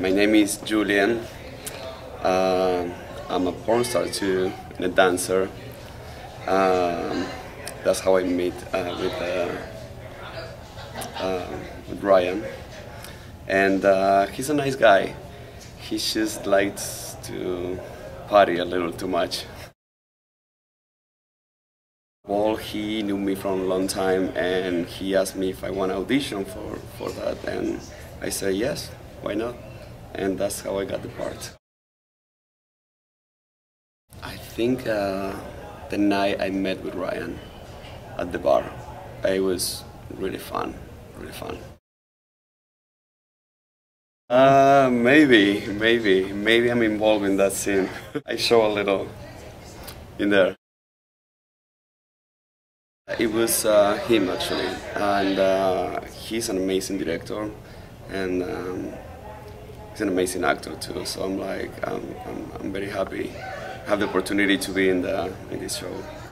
My name is Julien. Uh, I'm a porn star too, and a dancer. Um, that's how I met uh, with, uh, uh, with Ryan. And uh, he's a nice guy. He just likes to party a little too much. Well, he knew me from a long time and he asked me if I want to audition for, for that. And I said, yes, why not? And that's how I got the part. I think uh, the night I met with Ryan at the bar, it was really fun, really fun. Uh, maybe, maybe, maybe I'm involved in that scene. I show a little in there. It was uh, him actually, and uh, he's an amazing director, and um, he's an amazing actor too. So I'm like, I'm, I'm, I'm very happy have the opportunity to be in the in this show.